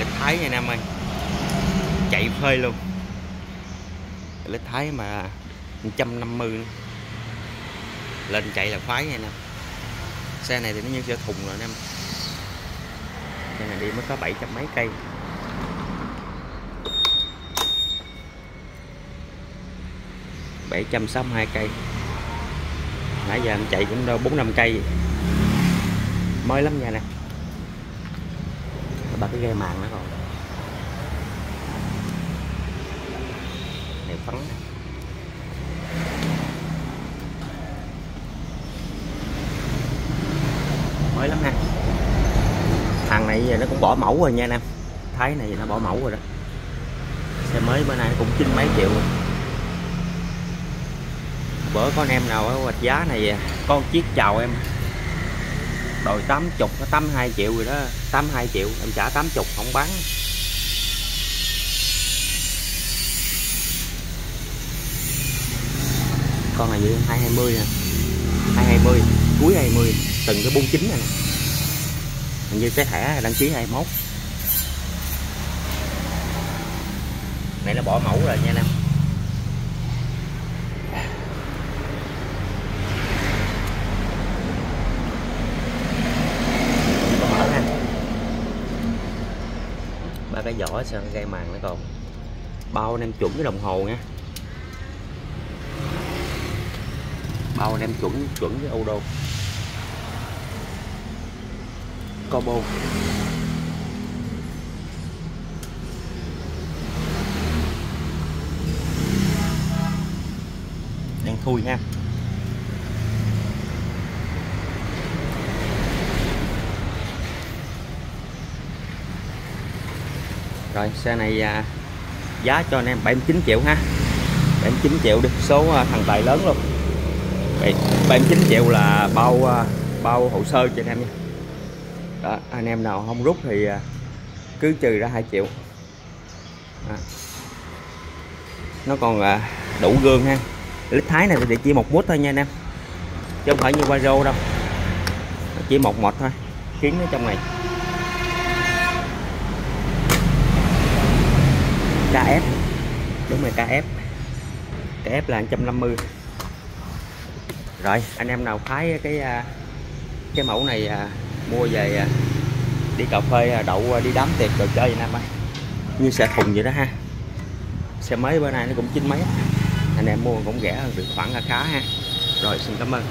lịch thái nha anh em ơi. Chạy phơi luôn. Lịch thái mà 150 nữa. lên chạy là khoái nha anh em. Xe này thì nó như xe thùng rồi anh em. Xe này đi mới có bảy trăm mấy cây. bảy trăm sáu mươi hai cây. Nãy giờ em chạy cũng đâu bốn năm cây. Mới lắm nha nè cái ghe màng nữa rồi. Này phấn mới lắm ha. Thằng này giờ nó cũng bỏ mẫu rồi nha anh em. Thấy này nó bỏ mẫu rồi đó. Xe mới bữa nay cũng chín mấy triệu. Rồi bữa có anh em nào ở hoạch giá này có chiếc chào em đòi 80 nó 82 triệu rồi đó. 82 triệu, em trả 80 không bán. Con này như 220 nè. 220 cuối 20 từng cái 49 này nè. Hình như cái thẻ đăng ký 21 này nó bỏ mẫu rồi nha anh em Có mở ha ba cái vỏ sơn gây màng nó còn bao anh em chuẩn cái đồng hồ nha. Bao anh em chuẩn chuẩn với ô đô. Combo. Đang thui ha. Rồi xe này à, giá cho anh em 79 triệu ha. 79 triệu đi số à, thằng tài lớn luôn. 79 triệu là bao à, bao hồ sơ cho anh em nha. Đó, anh em nào không rút thì à, cứ trừ ra 2 triệu. Đó. nó còn à, đủ gương ha. Lít thái này thì chỉ một mút thôi nha anh em. Chứ không phải như qua rô đâu chỉ một một thôi kiến ở trong này. KF đúng rồi KF KF là 150 rồi anh em nào phái cái à, cái mẫu này à, mua về à, đi cà phê à, đậu à, đi đám tiệc đồ chơi anh em ơi như xe thùng vậy đó ha. Xe mới bữa nay nó cũng chín mấy. Anh em mua cũng rẻ hơn được khoảng là khá ha. Rồi xin cảm ơn.